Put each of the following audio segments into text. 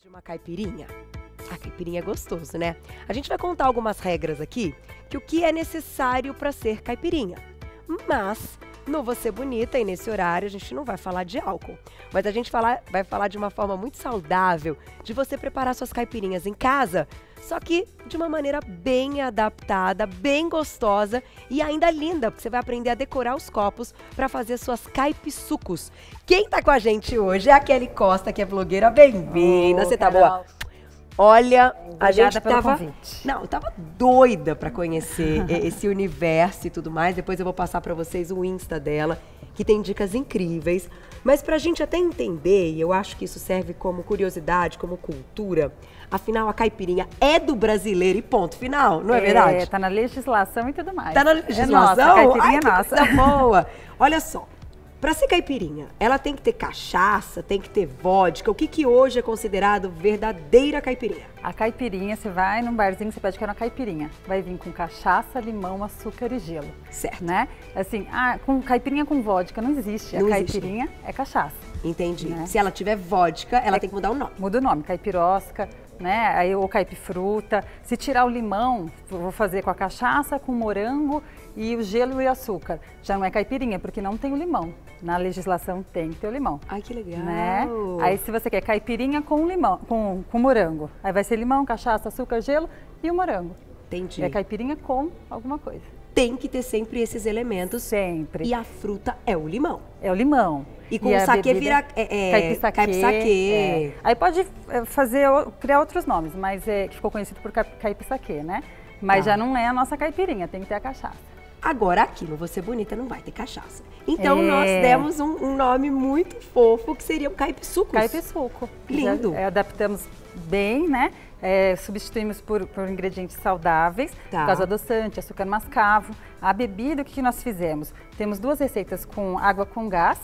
de uma caipirinha? A caipirinha é gostoso, né? A gente vai contar algumas regras aqui que o que é necessário para ser caipirinha. Mas no Você Bonita e nesse horário a gente não vai falar de álcool, mas a gente vai falar de uma forma muito saudável de você preparar suas caipirinhas em casa, só que de uma maneira bem adaptada, bem gostosa e ainda linda, porque você vai aprender a decorar os copos para fazer suas caipsucos. Quem tá com a gente hoje é a Kelly Costa, que é blogueira. Bem-vinda, Ô, você tá Carol. boa? Olha, a Obrigada gente pelo tava, convite. não, eu tava doida pra conhecer esse universo e tudo mais. Depois eu vou passar pra vocês o Insta dela, que tem dicas incríveis. Mas pra gente até entender, e eu acho que isso serve como curiosidade, como cultura, afinal a caipirinha é do brasileiro e ponto final, não é, verdade? tá na legislação e tudo mais. Tá na É legislação? nossa, a caipirinha Ai, é nossa. boa. Olha só, pra ser caipirinha, ela tem que ter cachaça, tem que ter vodka. O que que hoje é considerado verdadeira caipirinha? A caipirinha, você vai num barzinho, você pede que é uma caipirinha. Vai vir com cachaça, limão, açúcar e gelo. Certo. Né? Assim, ah, com caipirinha com vodka não existe. Não a existe. caipirinha é cachaça. Entendi. Né? Se ela tiver vodka, ela tem que mudar o nome. Muda o nome, caipirosca, né? Aí, ou caipifruta. Se tirar o limão, vou fazer com a cachaça, com morango e o gelo e o açúcar. Já não é caipirinha, porque não tem o limão. Na legislação tem que ter o limão. Ai, que legal. né? Aí se você quer caipirinha com limão, com, com morango, aí vai ser limão, cachaça, açúcar, gelo e o morango. Entendi. É caipirinha com alguma coisa. Tem que ter sempre esses elementos. Sempre. E a fruta é o limão. É o limão. E com o a saquê bebida- vira, é, é, é. Aí pode é, fazer, o- criar outros nomes, mas é, que ficou conhecido por caipisaquê, né? Mas Tá. já não é a nossa caipirinha, tem que ter a cachaça. Agora aqui no Você Bonita não vai ter cachaça. Então É. nós demos um, um nome muito fofo que seria o caipsucos. Caipisuco. Lindo. Já, é, adaptamos bem, né? É, substituímos por, por ingredientes saudáveis, Tá. por causa do adoçante, açúcar mascavo. A bebida, o que, que nós fizemos? Temos duas receitas com água com gás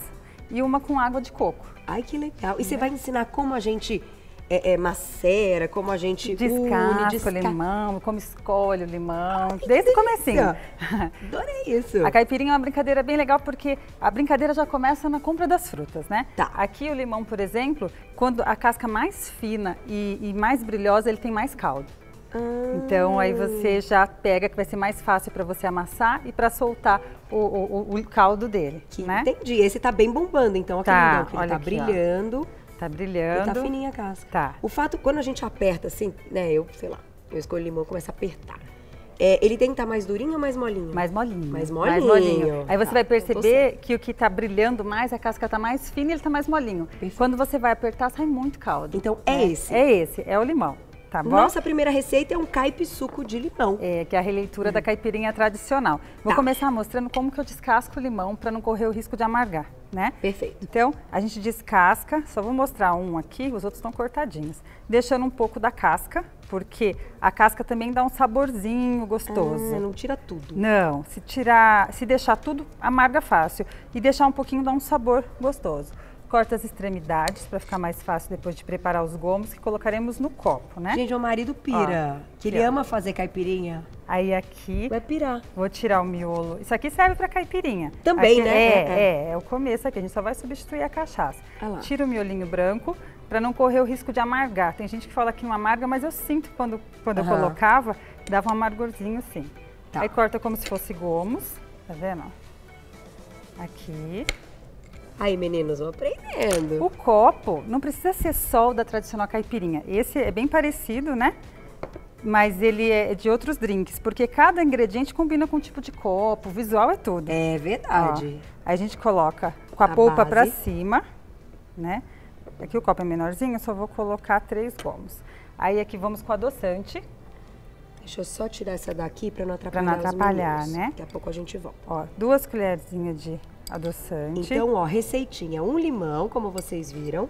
e uma com água de coco. Ai, que legal. E você vai ensinar como a gente é, é, macera, como a gente Descasca une, o limão, como escolhe o limão, Ai, desde o comecinho. Adorei isso. A caipirinha é uma brincadeira bem legal porque a brincadeira já começa na compra das frutas, né? Tá. Aqui o limão, por exemplo, quando a casca mais fina e, e mais brilhosa, ele tem mais caldo. Ah, Então aí você já pega que vai ser mais fácil para você amassar e para soltar o, o- o- caldo dele, que né? entendi. Esse tá bem bombando, então. Aqui Tá, não, que ele tá aqui, ó. Brilhando. Tá E brilhando. tá fininha a casca. Tá. O fato, quando a gente aperta assim, né, eu, sei lá, eu escolho limão e começo a apertar. É, ele tem que estar mais durinho ou mais molinho? Mais molinho. Mais molinho. Aí você Tá, vai perceber que o que tá brilhando mais, a casca tá mais fina e ele tá mais molinho. Perfeito. Quando você vai apertar, sai muito caldo. Então é né? esse. É esse, é o limão. Tá bom? Nossa primeira receita é um caipsuco de limão. É, que é a releitura da caipirinha tradicional. Vou Tá. começar mostrando como que eu descasco o limão para não correr o risco de amargar, né? Perfeito. Então, a gente descasca, só vou mostrar um aqui, os outros estão cortadinhos. Deixando um pouco da casca, porque a casca também dá um saborzinho gostoso. Ah, não tira tudo. Não, se tirar, se deixar tudo, amarga fácil. E deixar um pouquinho dá um sabor gostoso. Corta as extremidades para ficar mais fácil depois de preparar os gomos que colocaremos no copo, né? Gente, meu marido pira. Ó, que ele ama fazer caipirinha. Aí aqui Vai pirar. Vou tirar o miolo. Isso aqui serve para caipirinha. Também, Aqui- né? É, É, é, é, o começo aqui. A gente só vai substituir a cachaça. Ah. Tira o miolinho branco para não correr o risco de amargar. Tem gente que fala que não amarga, mas eu sinto quando, quando eu colocava, dava um amargorzinho sim. Tá. Aí corta como se fosse gomos. Tá vendo? Aqui. Aí, meninos, vou aprendendo. O copo não precisa ser só o da tradicional caipirinha. Esse é bem parecido, né? Mas ele é de outros drinks, porque cada ingrediente combina com o tipo de copo, o visual é tudo. É verdade. Ó, aí a gente coloca com a, A polpa pra base. cima, né? Aqui o copo é menorzinho, eu só vou colocar três gomos. Aí aqui vamos com adoçante, Deixa eu só tirar essa daqui pra não Pra atrapalhar não os atrapalhar, né? Daqui a pouco a gente volta. ó, duas colherzinhas de adoçante. Então, ó, receitinha. Um limão, como vocês viram.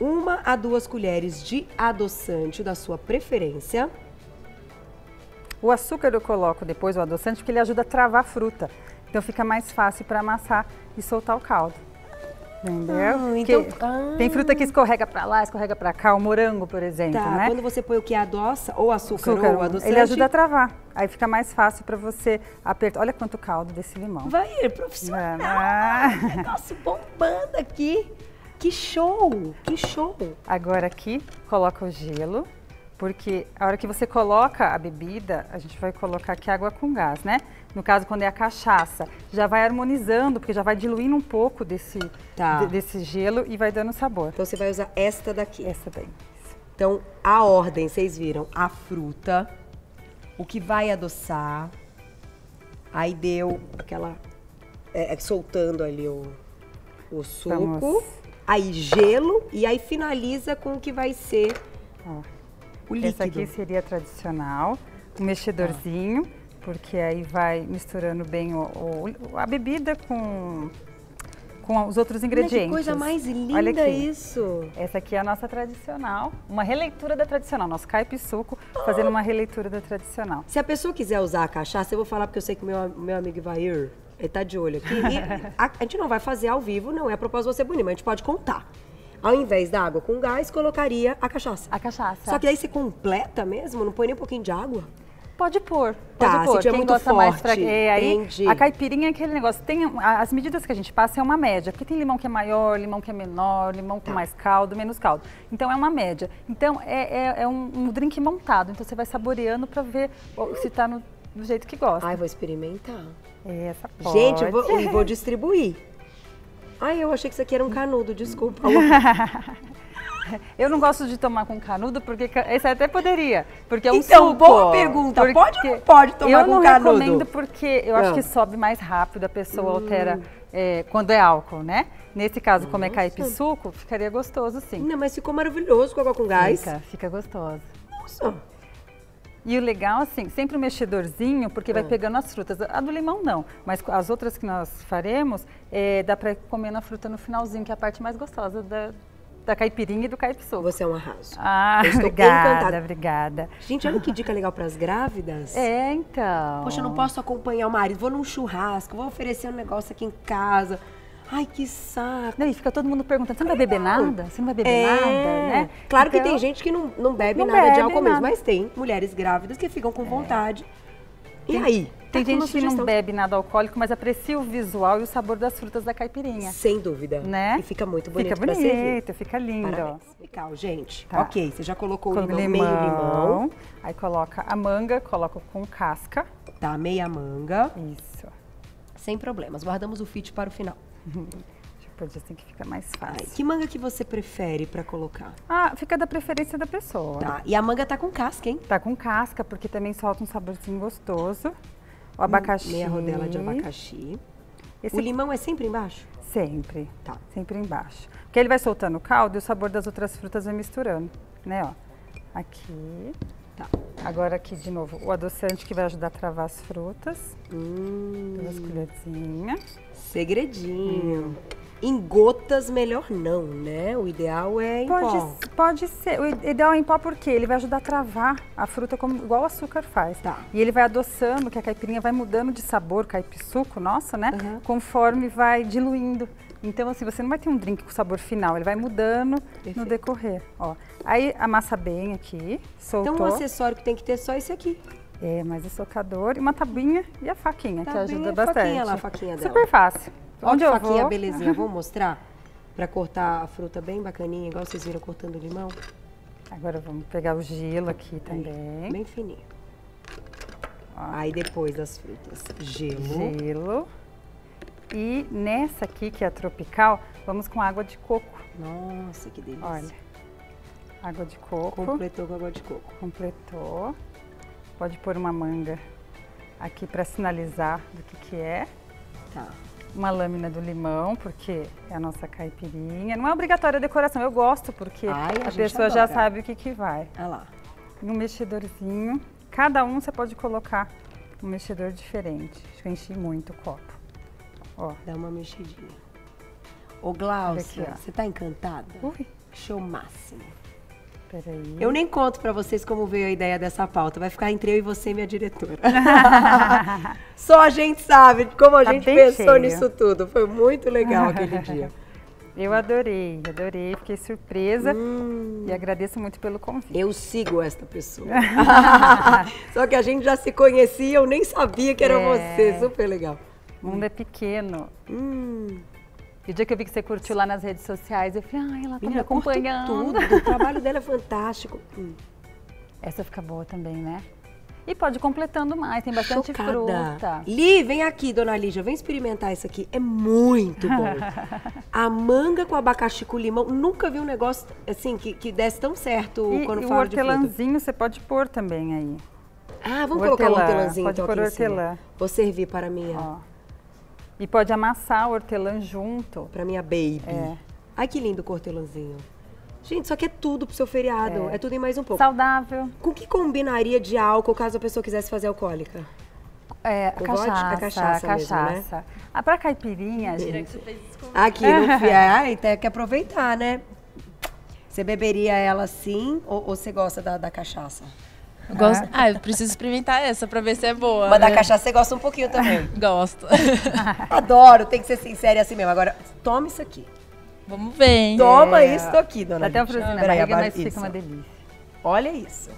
Uma a duas colheres de adoçante da sua preferência. O açúcar eu coloco depois, o adoçante, porque ele ajuda a travar a fruta. Então fica mais fácil para amassar e soltar o caldo. Entendeu? Ah, então- ah. Tem fruta que escorrega para lá, escorrega para cá, o morango, por exemplo, Tá, né? quando você põe o que? Adoça, ou açúcar, Açúcar, ou adoçante. ele ajuda a travar. Aí fica mais fácil para você apertar. Olha quanto caldo desse limão. Vai, é profissional. Ah. Negócio bombando aqui. que show! Que show! Agora aqui, coloca o gelo, porque a hora que você coloca a bebida, a gente vai colocar aqui água com gás, né? No caso, quando é a cachaça, já vai harmonizando, porque já vai diluindo um pouco desse, Tá. de- desse gelo e vai dando sabor. Então você vai usar esta daqui. Essa daí. Então, a ordem, vocês viram, a fruta, o que vai adoçar, aí deu aquela, é, é, soltando ali o, o suco, Vamos. aí gelo e aí finaliza com o que vai ser Ó. o líquido. Essa aqui seria tradicional, um mexedorzinho, porque aí vai misturando bem o, o- a bebida com, com os outros Olha ingredientes. que coisa mais Olha linda isso. Essa aqui é a nossa tradicional, uma releitura da tradicional, nosso caipiçuco, fazendo uma releitura da tradicional. Se a pessoa quiser usar a cachaça, eu vou falar porque eu sei que o meu, meu amigo Ivair, ele tá de olho aqui. A, a gente não vai fazer ao vivo, não é a propósito de você bonito, mas a gente pode contar. Ao invés da água com gás, colocaria a cachaça. A cachaça. Só que daí você completa mesmo, não põe nem um pouquinho de água? Pode pôr, Tá, pode se pôr. Quem muito gosta mais forte, fra- é, aí, entendi. A caipirinha é aquele negócio. Tem, as medidas que a gente passa é uma média, porque tem limão que é maior, limão que é menor, limão Tá. com mais caldo, menos caldo. Então é uma média. Então é, é- é um, um drink montado. Então você vai saboreando para ver se tá no, do jeito que gosta. Ai, vou experimentar. É, Essa pode. Gente, eu vou, e vou distribuir. Ai, eu achei que isso aqui era um canudo, desculpa. Eu não gosto de tomar com canudo, porque esse até poderia, porque é um Então, suco. boa pergunta. Pode ou não Porque pode tomar eu com não canudo? recomendo porque eu acho Ah. Hum. que sobe mais rápido, a pessoa altera é, quando é álcool, né? Nesse caso, como é caipiçuco, ficaria gostoso sim. Não, mas ficou maravilhoso com água com gás. Fica, fica gostoso. Nossa. E o legal, assim, sempre o mexedorzinho, porque Ah. vai pegando as frutas. A do limão não, mas as outras que nós faremos, é, dá para comer na fruta no finalzinho, que é a parte mais gostosa da, da caipirinha e do caipiçuco. Você é um arraso. Ah, Eu estou obrigada, encantada. obrigada. Gente, olha que dica legal para as grávidas. É, então. Poxa, eu não posso acompanhar o marido, vou num churrasco, vou oferecer um negócio aqui em casa. Ai, que saco. Não, e fica todo mundo perguntando, você não vai beber nada? Você não vai beber É, nada, né? Claro que Então, tem gente que não, não bebe Não nada de bebe álcool mesmo, nada. É. mas tem mulheres grávidas que ficam com vontade. E aí? Tem Tá gente que não bebe nada alcoólico, mas aprecia o visual e o sabor das frutas da caipirinha. Sem dúvida. Né? E fica muito bonito Fica bonito, fica lindo. Parabéns. Legal, gente. Tá. Ok, você já colocou o Com limão, meio limão. Aí coloca a manga, coloca com casca. Tá, meia manga. Isso. Sem problemas. Guardamos o fit para o final. Pôr assim que fica mais Ai, fácil. que manga que você prefere pra colocar? Ah, fica da preferência da pessoa. Tá. E a manga tá com casca, hein? Tá com casca, porque também solta um saborzinho gostoso. O abacaxi. Meia rodela de abacaxi. Esse O limão é sempre embaixo? Sempre. Tá. Sempre embaixo. Porque ele vai soltando o caldo e o sabor das outras frutas vai misturando, né, ó. Aqui. Tá. Agora aqui de novo o adoçante que vai ajudar a travar as frutas. Hum, Duas colherzinhas. segredinho. Em gotas, melhor não, né? O ideal é em Pode, pó. pode ser. O ideal é em pó porque ele vai ajudar a travar a fruta como, igual o açúcar faz. Tá. E ele vai adoçando, que a caipirinha vai mudando de sabor, caipisuco, nossa, né? Uhum. Conforme vai diluindo. Então, assim, você não vai ter um drink com sabor final, ele vai mudando Perfeito. no decorrer. Ó. Aí amassa bem aqui, soltou. Então, um acessório que tem que ter só esse aqui. É, mais o socador e uma tabuinha e a faquinha, Tá que ajuda bastante. faquinha lá, a faquinha dela. Super fácil. Olha Onde que eu faquinha vou? belezinha. Vou mostrar pra cortar a fruta bem bacaninha, igual vocês viram cortando limão. Agora vamos pegar o gelo aqui também. Bem fininho. Aí depois das frutas, gelo. Gelo. E nessa aqui, que é a tropical, vamos com água de coco. Nossa, que delícia. Olha. Água de coco. Completou com água de coco. Completou. Pode pôr uma manga aqui para sinalizar do que, que é. Tá. Uma lâmina do limão, porque é a nossa caipirinha. Não é obrigatória a decoração, eu gosto, porque Ai, a a, pessoa já adora. sabe o que, que vai. Olha lá. E um mexedorzinho. Cada um você pode colocar um mexedor diferente. Acho eu enchi muito o copo. Ó. Dá uma mexidinha. Ô, Glaucia, aqui, você tá encantada? Ui, Show máximo. Peraí. Eu nem conto pra vocês como veio a ideia dessa pauta. Vai ficar entre eu e você minha diretora. Só a gente sabe como a Tá gente pensou cheio. nisso tudo. Foi muito legal aquele dia. Eu adorei, adorei, fiquei surpresa Hum, e agradeço muito pelo convite. eu sigo esta pessoa. Só que a gente já se conhecia, eu nem sabia que era É. você. Super legal. O mundo é pequeno. Hum, E o dia que eu vi que você curtiu lá nas redes sociais, eu falei, ah, ela tá me Menina, acompanhando. tudo. O trabalho dela é fantástico. Hum. Essa fica boa também, né? E pode ir completando mais, tem bastante Chocada. fruta. Li, vem aqui, dona Lígia, vem experimentar isso aqui. É muito bom. a manga com abacaxi com limão, nunca vi um negócio assim que, que desse tão certo E, quando e o fala de fruta. hortelãzinho você pode pôr também aí. Ah, vamos O colocar o hortelã, hortelãzinho pode então pôr aqui hortelã. Vou servir para minha, Ó. E pode amassar o hortelã junto. para minha baby. É. Ai, que lindo o hortelãzinho. Gente, isso aqui é tudo pro seu feriado. É, tudo e mais um pouco. Saudável. Com que combinaria de álcool caso a pessoa quisesse fazer alcoólica? É, Com cachaça, vodka? É cachaça mesmo, cachaça. né? Ah, pra caipirinha, gente, Aqui no FIA, ai, tem que aproveitar, né? Você beberia ela assim ou, ou você gosta da, da cachaça? Eu gosto... Ah, eu preciso experimentar essa pra ver se é boa. Mas da né? cachaça você gosta um pouquinho também. Gosto. Adoro, tem que ser sincera e assim mesmo. Agora, tome isso aqui. Vamos ver, hein? Toma É. isso aqui, dona dá até um Lígia. friozinho na barriga, agora- mas fica uma delícia. Olha isso.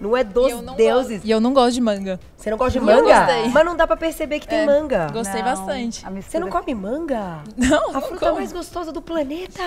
Não é dos E deuses. gosto- E eu não gosto de manga. Você não gosta de Eu manga? gostei. Mas não dá pra perceber que tem É, manga. Gostei Não, bastante. Você não come manga? Não, A não fruta como. mais gostosa do planeta.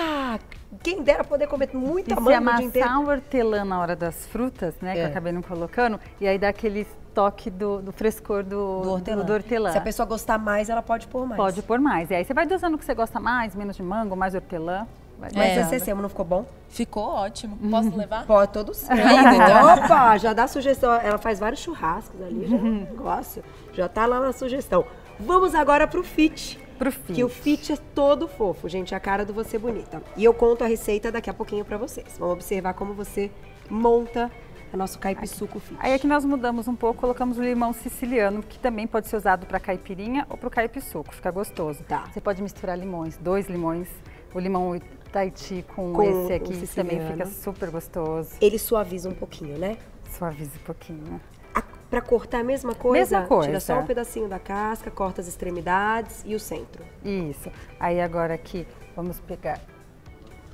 Quem dera poder comer E muita se manga o dia inteiro. amassar o hortelã na hora das frutas, né, que É. eu acabei não colocando, e aí dá aquele toque do, do frescor do, Do hortelã. do hortelã. Se a pessoa gostar mais, ela pode pôr mais. Pode pôr mais. E aí você vai dosando o que você gosta mais, menos de mango, mais hortelã. Mas É. esse CC não ficou bom? Ficou ótimo. Posso levar? Pode, todo seu. Ainda, então? Opa, já dá sugestão. Ela faz vários churrascos ali, já negócio. Já tá lá na sugestão. Vamos agora pro fit. Pro fit. Que o fit é todo fofo, gente, é a cara do Você Bonita. E eu conto a receita daqui a pouquinho pra vocês. Vamos observar como você monta o nosso caipisuco fit. Aí aqui nós mudamos um pouco, colocamos o limão siciliano, que também pode ser usado para caipirinha ou para o caipiçuco, fica gostoso. Tá. Você pode misturar limões, dois limões, o limão Tahiti com, Com esse aqui, que também fica super gostoso. Ele suaviza um pouquinho, né? Suaviza um pouquinho. A, pra cortar a mesma coisa? Mesma coisa. Tira só um pedacinho da casca, corta as extremidades e o centro. Isso. Aí agora aqui, vamos pegar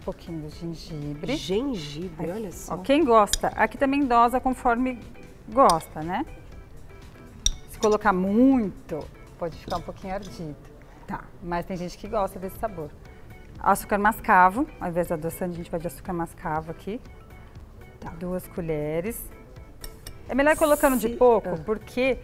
um pouquinho do gengibre. Gengibre, olha só. Ó, quem gosta, aqui também dosa conforme gosta, né? Se colocar muito, pode ficar um pouquinho ardido. Tá. Mas tem gente que gosta desse sabor. Açúcar mascavo, ao invés do adoçante, a gente vai de açúcar mascavo aqui. Tá. Duas colheres. É melhor ir colocando de Se- pouco, ah. porque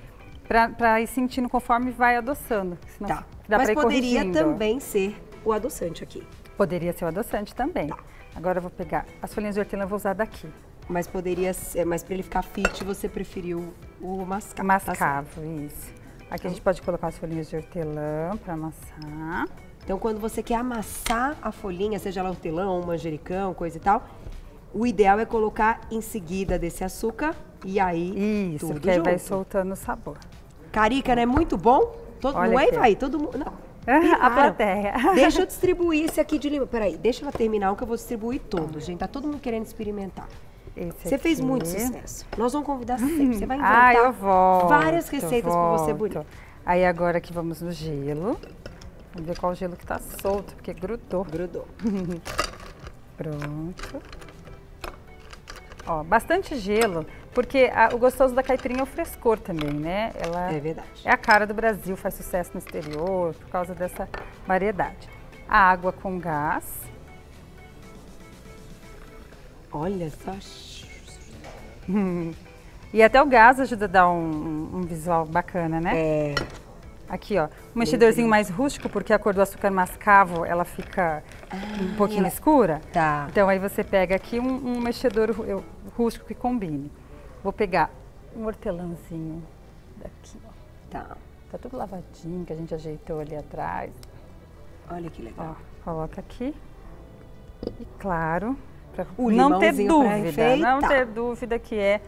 pra, pra ir sentindo conforme vai adoçando. Senão Tá. dá Mas poderia corrigindo. também ser o adoçante aqui. Poderia ser o adoçante também. Tá. Agora eu vou pegar as folhinhas de hortelã, eu vou usar daqui. Mas poderia ser, mas para ele ficar fit, você preferiu o mascavo. tá. Mascavo, isso. Aqui a gente pode colocar as folhinhas de hortelã para amassar. Então, quando você quer amassar a folhinha, seja ela hortelã ou manjericão, coisa e tal, o ideal é colocar em seguida desse açúcar e aí Isso, tudo porque aí vai junto. soltando o sabor. Carica, não é muito bom? Todo, Olha não é, vai? Todo mundo... Não. a Para. plateia. Deixa eu distribuir esse aqui de limão. Peraí, deixa ela terminar que eu vou distribuir todos, gente. Tá todo mundo querendo experimentar. Esse Você fez aqui. muito sucesso. Nós vamos convidar sempre. Você vai inventar Ah, eu volto. várias receitas pra você bonita. Aí agora aqui vamos no gelo. Vamos ver qual gelo que tá solto, porque grudou. Grudou. Pronto. Ó, bastante gelo, porque a- o gostoso da caipirinha é o frescor também, né? Ela É verdade. é a cara do Brasil, faz sucesso no exterior por causa dessa variedade. A água com gás. Olha só. E até o gás ajuda a dar um, um visual bacana, né? É, Aqui, ó. Um mexedorzinho mais rústico, porque a cor do açúcar mascavo, ela fica um pouquinho ela- escura. tá. Então aí você pega aqui um, um mexedor rústico que combine. Vou pegar um hortelãzinho daqui, ó. Tá. Tá tudo lavadinho, que a gente ajeitou ali atrás. Olha que legal. Ó, coloca aqui. E claro, pra O não ter dúvida, não ter dúvida que é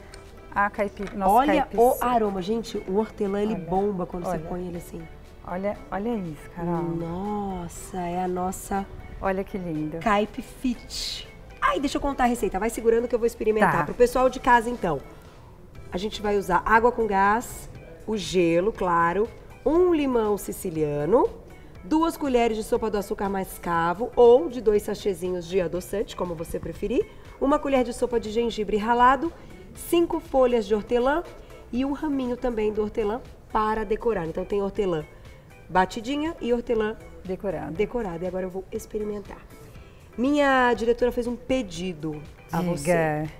a caipira, nosso Olha o aroma. Gente, o hortelã, ele Olha, bomba quando você olha. põe ele assim. Olha, olha isso, Carol. Nossa, é a nossa Olha que lindo. Caipe Fit. Ai, deixa eu contar a receita. Vai segurando que eu vou experimentar. Tá. Pro pessoal de casa, então. A gente vai usar água com gás, o gelo, claro, um limão siciliano, duas colheres de sopa do açúcar mascavo ou de dois sachêzinhos de adoçante, como você preferir, uma colher de sopa de gengibre ralado, cinco folhas de hortelã e um raminho também do hortelã para decorar. Então tem hortelã batidinha e hortelã Decorado. decorado. E agora eu vou experimentar. Minha diretora fez um pedido a você. Diga.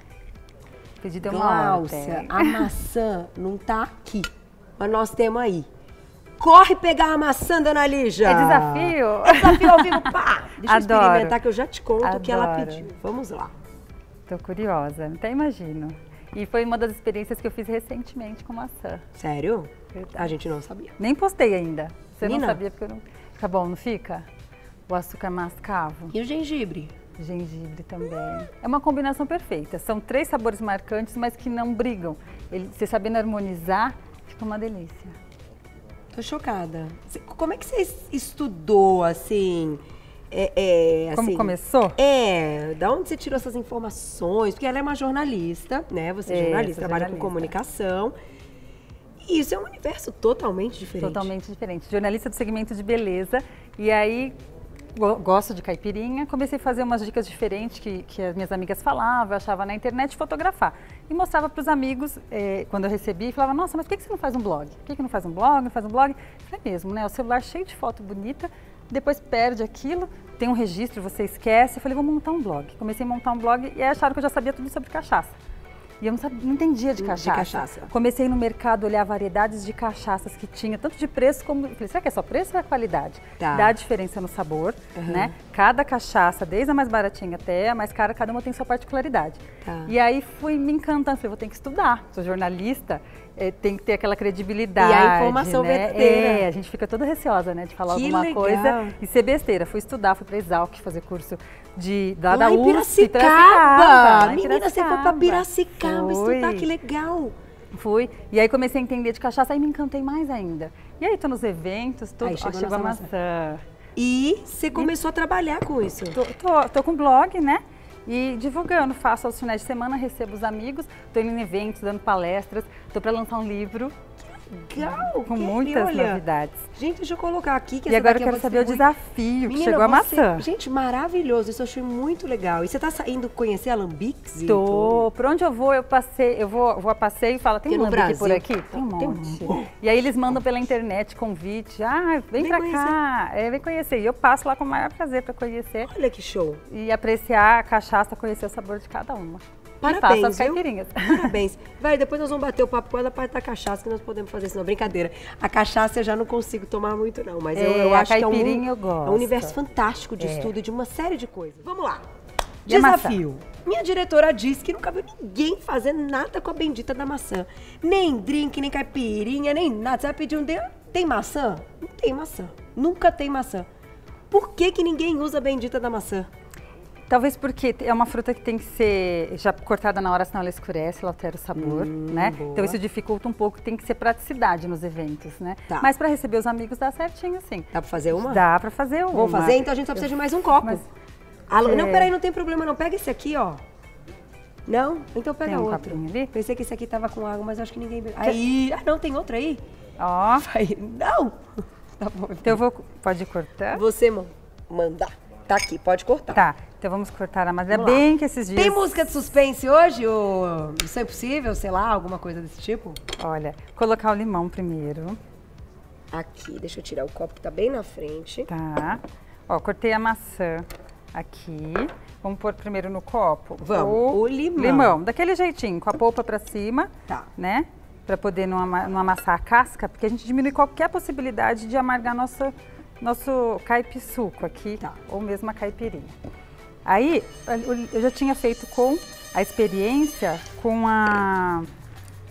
Pedido é uma ordem. a maçã não tá aqui, mas nós temos aí. Corre pegar a maçã, dona Lígia! É desafio? É desafio ao vivo, pá! Deixa Adoro. eu experimentar que eu já te conto o que ela Adoro. pediu. Vamos lá. Tô curiosa, até imagino. E foi uma das experiências que eu fiz recentemente com maçã. Sério? Verdade. A gente não sabia. Nem postei ainda. Você Menina. não sabia porque eu não. Fica bom, não fica? O açúcar mascavo, E o gengibre? gengibre também. É uma combinação perfeita. São três sabores marcantes, mas que não brigam. Ele, você sabendo harmonizar, fica uma delícia. Tô chocada. Como é que você estudou, assim... É, é, Como assim, começou? É, da onde você tirou essas informações? Porque ela é uma jornalista, né? Você é É, jornalista, trabalha com jornalista. comunicação. E isso é um universo totalmente diferente. Totalmente diferente. Jornalista do segmento de beleza. E aí, go- gosto de caipirinha. Comecei a fazer umas dicas diferentes que, que as minhas amigas falavam, eu achava na internet, fotografar. E mostrava para os amigos, eh, quando eu recebi, falava, nossa, mas por que, que você não faz um blog? Por que, que não faz um blog, não faz um blog? É mesmo, né? O celular cheio de foto bonita, depois perde aquilo, tem um registro, você esquece. Eu falei, vou montar um blog. Comecei a montar um blog e acharam que eu já sabia tudo sobre cachaça. E eu não, sabia, não entendia de De cachaça. cachaça. Comecei no mercado a olhar variedades de cachaças que tinha, tanto de preço como. Falei, será que é só preço ou é qualidade? Tá. Dá diferença no sabor, né? Cada cachaça, desde a mais baratinha até a mais cara, cada uma tem sua particularidade. Tá. E aí fui me encantando, falei, vou ter que estudar. Sou jornalista, eh, tem que ter aquela credibilidade. E a informação né? verdadeira. É, a gente fica toda receosa, né, de falar Que alguma legal. coisa e ser besteira. Fui estudar, fui para Exalc fazer curso de, lá, da Lá em USP, Piracicaba! em Menina, você foi pra Piracicaba. Piracicaba estudar, que legal! Fui. E aí comecei a entender de cachaça, aí me encantei mais ainda. E aí tô nos eventos, tudo. Aí Ó, chegou chegou a nossa maçã. E você começou a trabalhar com isso. Tô, tô, tô com blog, né? E divulgando, faço aos finais de semana, recebo os amigos, tô indo em eventos, dando palestras, tô para lançar um livro Legal! com que- muitas olha, novidades. Gente, deixa eu colocar aqui que E agora eu daqui quero saber o desafio que Menina, chegou a você- maçã. Gente, maravilhoso. Isso eu achei muito legal. E você tá saindo conhecer a tudo? Tô. Por onde eu vou, eu passei, eu vou, vou a passeio e falo, tem um no lambique por aqui? Tem um tem monte. monte. E aí eles mandam pela internet convite, ah, vem, Vem pra conhecer. cá, é, vem conhecer. E eu passo lá com o maior prazer para conhecer Olha que show. e apreciar a cachaça, conhecer o sabor de cada uma. E Parabéns, faço as viu? caipirinhas. Parabéns. Vai, depois nós vamos bater o papo com ela parte da cachaça, que nós podemos fazer isso. Não, brincadeira. A cachaça eu já não consigo tomar muito, não. Mas eu, É, eu a acho que é um, caipirinha eu é um gosto. universo fantástico de É. estudo de uma série de coisas. Vamos lá. E maçã? Desafio. Minha diretora disse que nunca viu ninguém fazer nada com a bendita da maçã. Nem drink, nem caipirinha, nem nada. Você vai pedir um dedo? Tem maçã? Não tem maçã. Nunca tem maçã. Por que, que ninguém usa a bendita da maçã? Talvez porque é uma fruta que tem que ser já cortada na hora, senão ela escurece, ela altera o sabor, né? boa. Então isso dificulta um pouco, tem que ser praticidade nos eventos, né? Tá. Mas para receber os amigos dá certinho, sim. Dá pra fazer uma? Dá para fazer uma. Vamos fazer? Então a gente só precisa de mais um copo. Mas- Não, É. peraí, não tem problema não. Pega esse aqui, ó. Não? Então pega Tem um outro. ali? Pensei que esse aqui tava com água, mas acho que ninguém... Aí! Ah, não, tem outro aí? Ó, Aí, não! Tá bom. então eu vou... Pode cortar? Você ma- mandar. Tá aqui, pode cortar. Tá, então vamos cortar a maçã. Vamos lá. bem que esses dias... Tem música de suspense hoje? Ou Isso é impossível? Sei lá, alguma coisa desse tipo? Olha, colocar o limão primeiro, Aqui, deixa eu tirar o copo que tá bem na frente. tá? Ó, cortei a maçã aqui. Vamos pôr primeiro no copo. Vamos, o limão. Limão, daquele jeitinho, com a polpa pra cima. Tá. né? Para poder não, ama- não amassar a casca, porque a gente diminui qualquer possibilidade de amargar nosso, nosso caipi-suco aqui, Tá. ou mesmo a caipirinha. Aí, eu já tinha feito com a experiência com a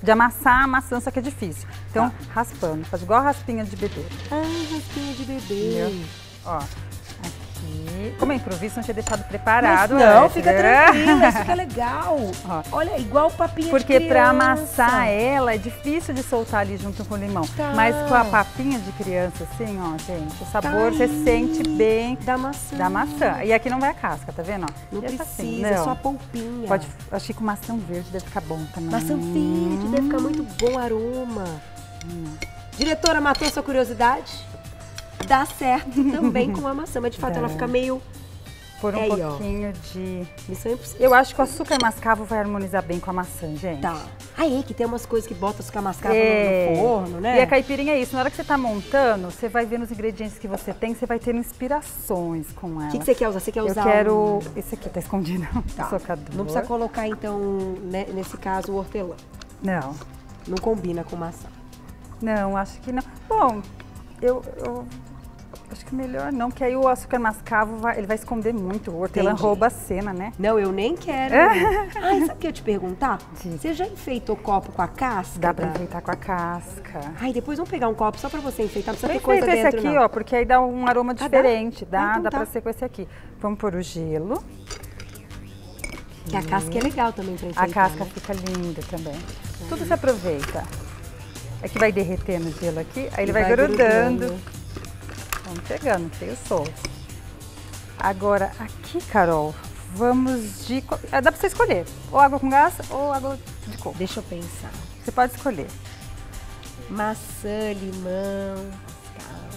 de amassar a maçã, só que é difícil. Então, Tá. raspando, faz igual raspinha de bebê. Ah, raspinha de bebê. Entendeu? Ó, aqui. Como é improviso, não tinha deixado preparado. Mas não, antes, fica tranquila, isso fica legal. Ó. Olha, igual papinha Porque de para criança. amassar ela é difícil de soltar ali junto com o limão. Tá. Mas com a papinha de criança, assim, ó, gente, o sabor você aí. sente bem Da maçã. da maçã. E aqui não vai a casca, tá vendo? ó? Não precisa, assim, é não. só a polpinha. Pode, acho que com maçã verde deve ficar bom também. Maçã verde, deve ficar muito bom o aroma. Hum. Diretora, matou sua curiosidade? Dá certo também com a maçã, mas de fato Dá. ela fica meio pôr um Aí, ó. pouquinho de... Missão impossível. Eu acho que o açúcar mascavo vai harmonizar bem com a maçã, gente. Tá. Aí que tem umas coisas que bota açúcar mascavo É. no forno, né? E a caipirinha é isso. Na hora que você tá montando, você vai ver nos ingredientes que você tem, você vai ter inspirações com ela. O que, que você quer usar? Você quer Eu usar quero... um- Esse aqui tá escondido. Tá. Socador. Não precisa colocar, então, né, nesse caso, o hortelã. Não. Não combina com maçã. Não, acho que não. Bom, eu, eu acho que melhor não, porque aí o açúcar mascavo vai, ele vai esconder muito. O hortelã Entendi. rouba a cena, né? Não, eu nem quero. Ai, sabe o que eu te perguntar? Diga. Você já enfeitou copo com a casca? Dá pra enfeitar com a casca. Ai, depois vamos pegar um copo só pra você enfeitar. Não precisa ter coisa feito esse dentro, aqui, não. ó, porque aí dá um aroma Ah, dá? diferente. Dá, Ah, então dá tá. pra ser com esse aqui. Vamos pôr o gelo. Que a casca é legal também pra enfeitar. A casca né? fica linda também. Tudo se aproveita. É que vai derretendo o gelo aqui, aí ele E vai, vai grudando. grudando. Vamos pegando, feio solto. Agora, aqui, Carol, vamos de... ah, Dá pra você escolher, ou água com gás ou água de coco. Deixa eu pensar. Você pode escolher. Maçã, limão.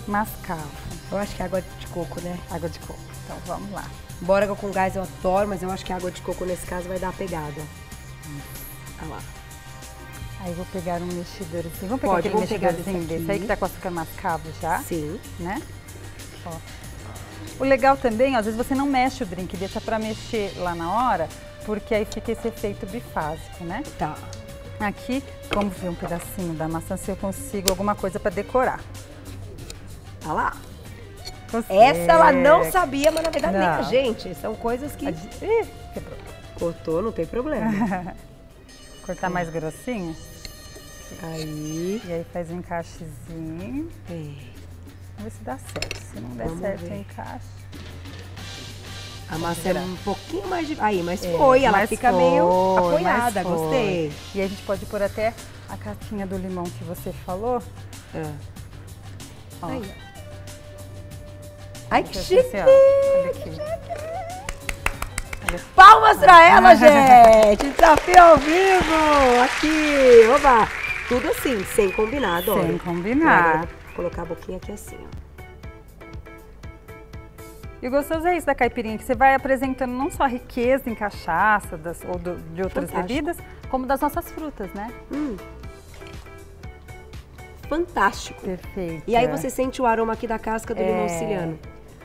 Mascavo, Eu acho que é água de coco, né? água de coco. Então, vamos lá. Embora água com gás eu adoro, mas eu acho que a água de coco nesse caso vai dar a pegada. Olha lá. Aí vou pegar um mexedorzinho. Vamos pegar Pode, aquele pegar mexedorzinho desse aí que tá com açúcar mascavo já, Sim. né? Ó. O legal também, ó, às vezes você não mexe o drink, deixa pra mexer lá na hora, porque aí fica esse efeito bifásico, né? Tá. Aqui, vamos ver um pedacinho da maçã se eu consigo alguma coisa pra decorar. Tá lá. Consegue. Essa ela não sabia, mas na verdade nem a Não. gente. São coisas que Ih, quebrou. cortou, não tem problema. Cortar mais grossinho. Aí. E aí faz um encaixezinho. É. Vamos ver se dá certo. Se não der Vamos certo, ver. eu encaixo. A massa é um pouquinho mais de. Aí, mas É, foi, ela mas fica foi, meio apoiada, gostei. E a gente pode pôr até a casquinha do limão que você falou. Ah. Ó. Aí. Ai, que Deixa eu chique! Olha aqui. Palmas pra ela, gente! Desafio ao vivo! Aqui! Oba! Tudo assim, sem combinar, adoro. Sem combinar. Colocar a boquinha aqui assim, ó. E o gostoso é isso da caipirinha, que você vai apresentando não só a riqueza em cachaça das- ou do- de outras Fantástico. bebidas, como das nossas frutas, né? Hum. Fantástico. Perfeito. E aí você sente o aroma aqui da casca do limão É. siciliano.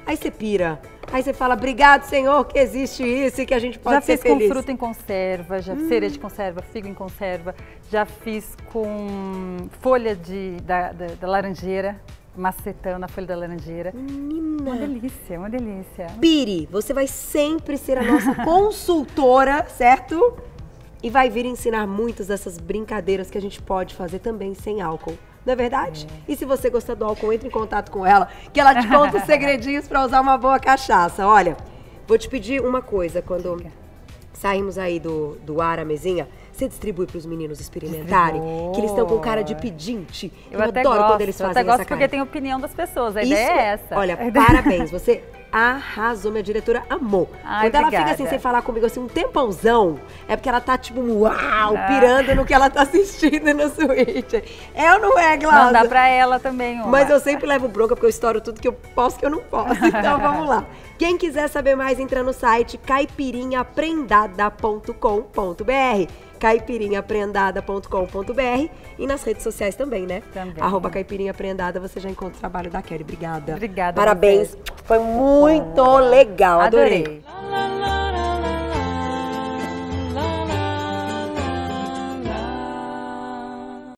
Aí você pira. Aí você fala, obrigado, Senhor, que existe isso e que a gente pode já ser fiz com feliz. fruta em conserva, já cereja de conserva, figo em conserva, já fiz com folha de, da, da- da laranjeira, macetando a folha da laranjeira. Uma Menina. delícia, uma delícia. Piri, você vai sempre ser a nossa consultora, certo? E vai vir ensinar muitas dessas brincadeiras que a gente pode fazer também sem álcool. Não é verdade? E se você gostar do álcool, entre em contato com ela, que ela te conta os segredinhos para usar uma boa cachaça. Olha, vou te pedir uma coisa quando saímos aí do, do ar a mesinha. Você distribui para os meninos experimentarem, que eles estão com cara de pedinte. Eu, até adoro gosto, quando eles eu fazem até gosto porque tem opinião das pessoas, a Isso, ideia é essa. Olha, parabéns, você arrasou, minha diretora amou. Ai, Quando ela fica obrigada. assim, sem falar comigo assim, um tempãozão, é porque ela tá tipo, uau, Ah. pirando no que ela tá assistindo no Switch. Ou não é, Glaucia? Não, dá pra ela também uma. Mas eu sempre levo bronca porque eu estouro tudo que eu posso que eu não posso. Então vamos lá. Quem quiser saber mais, entra no site caipirinhaprendada.com.br caipirinhaprendada.com.br e nas redes sociais também, né? Também. Arroba Caipirinha Prendada, você já encontra o trabalho da Kelly. Obrigada. Obrigada Parabéns. vocês. Foi muito legal. Adorei. Adorei.